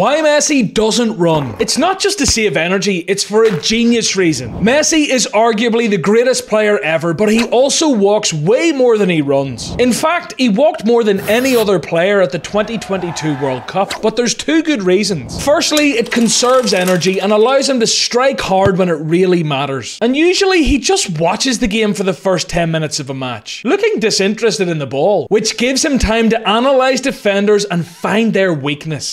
Why Messi doesn't run. It's not just to save energy, it's for a genius reason. Messi is arguably the greatest player ever, but he also walks way more than he runs. In fact, he walked more than any other player at the 2022 World Cup, but there's two good reasons. Firstly, it conserves energy and allows him to strike hard when it really matters. And usually he just watches the game for the first 10 minutes of a match, looking disinterested in the ball, which gives him time to analyze defenders and find their weakness.